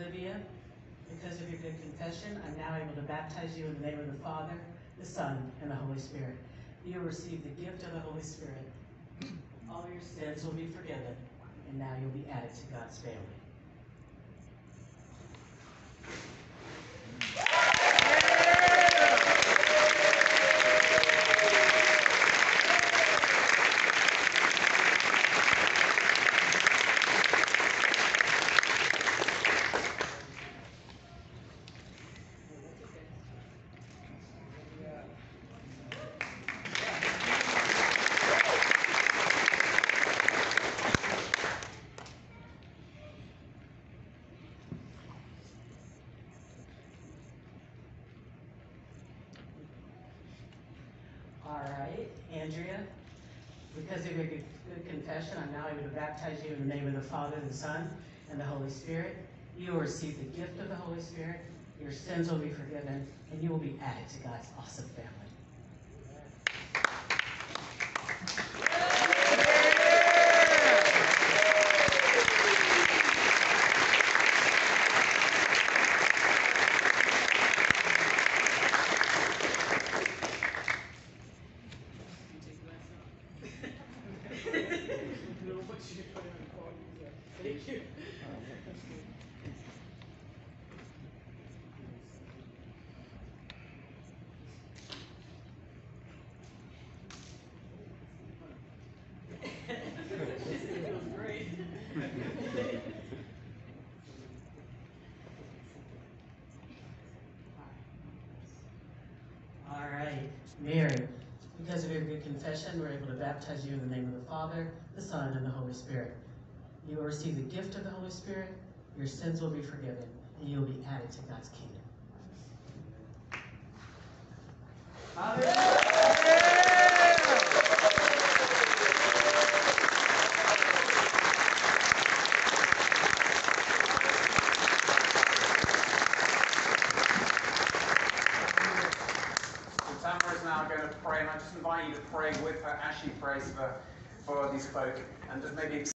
Olivia, because of your good confession, I'm now able to baptize you in the name of the Father, the Son, and the Holy Spirit. You will receive the gift of the Holy Spirit. All your sins will be forgiven, and now you'll be added to God's family. All right, Andrea, because of your good confession, I'm now able to baptize you in the name of the Father, the Son, and the Holy Spirit. You will receive the gift of the Holy Spirit, your sins will be forgiven, and you will be added to God's awesome family. Thank you. Great. All right, Mary, because of your good confession, we're able to baptize you in the name of the Father, the Son, and the Holy Spirit. You will receive the gift of the Holy Spirit, your sins will be forgiven, and you will be added to God's kingdom. So Tamara is now going to pray, and I just invite you to pray with her as she prays for, for these folk, and just maybe